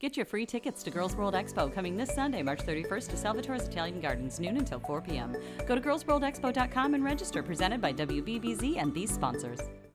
Get your free tickets to Girls World Expo coming this Sunday, March 31st to Salvatore's Italian Gardens, noon until 4 p.m. Go to girlsworldexpo.com and register, presented by WBBZ and these sponsors.